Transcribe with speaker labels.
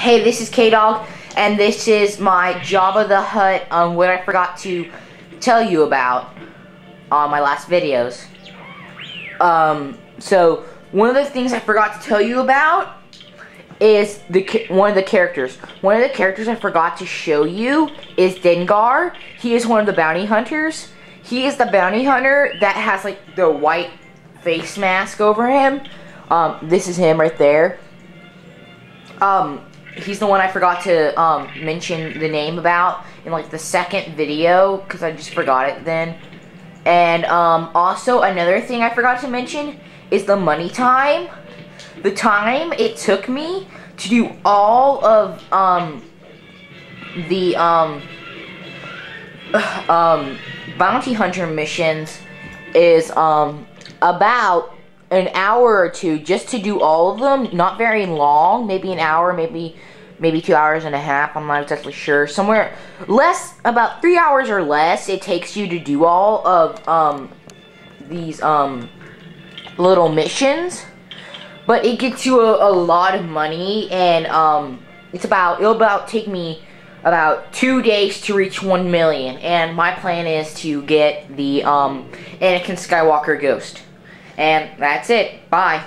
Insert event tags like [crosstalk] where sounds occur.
Speaker 1: Hey, this is K-DAWG, and this is my Jabba the Hutt, um, what I forgot to tell you about on my last videos. Um, so, one of the things I forgot to tell you about is the one of the characters. One of the characters I forgot to show you is Dengar. He is one of the bounty hunters. He is the bounty hunter that has, like, the white face mask over him. Um, this is him right there. Um, he's the one I forgot to um, mention the name about in like the second video because I just forgot it then. And um, also another thing I forgot to mention is the money time. The time it took me to do all of um, the um, [sighs] um, bounty hunter missions is um, about an hour or two just to do all of them. Not very long, maybe an hour, maybe maybe two hours and a half. I'm not exactly sure. Somewhere less, about three hours or less, it takes you to do all of um these um little missions. But it gets you a, a lot of money, and um it's about it'll about take me about two days to reach one million. And my plan is to get the um Anakin Skywalker Ghost. And that's it. Bye.